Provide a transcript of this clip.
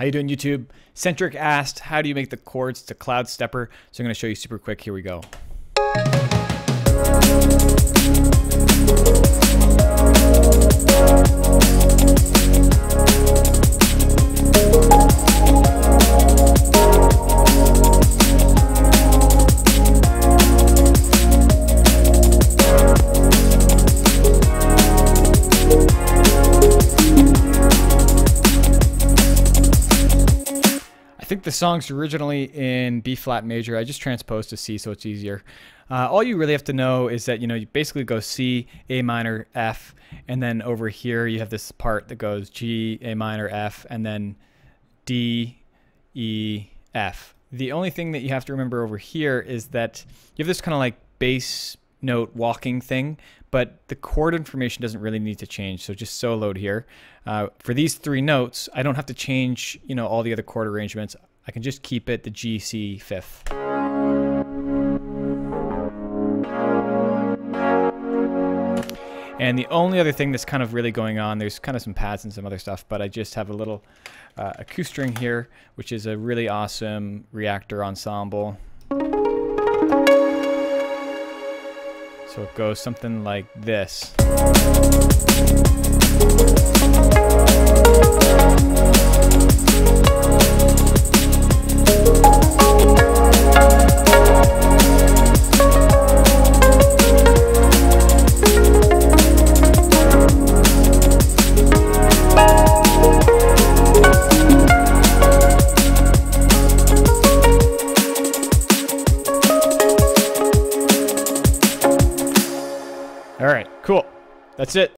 How you doing YouTube? Sentr1k asked, how do you make the chords to Cloudstepper? So I'm going to show you super quick. Here we go. Think the song's originally in B flat major. I just transposed to C so it's easier. Uh, all you really have to know is that you know you basically go C, A minor, F, and then over here you have this part that goes G, A minor, F, and then D, E, F. The only thing that you have to remember over here is that you have this kind of like bass note walking thing, but the chord information doesn't really need to change. So just soloed here. Uh, for these three notes, I don't have to change, you know, all the other chord arrangements. I can just keep it the G, C, fifth. And the only other thing that's kind of really going on, there's kind of some pads and some other stuff, but I just have a little uh, here, which is a really awesome Reaktor ensemble. So it goes something like this. All right, cool. That's it.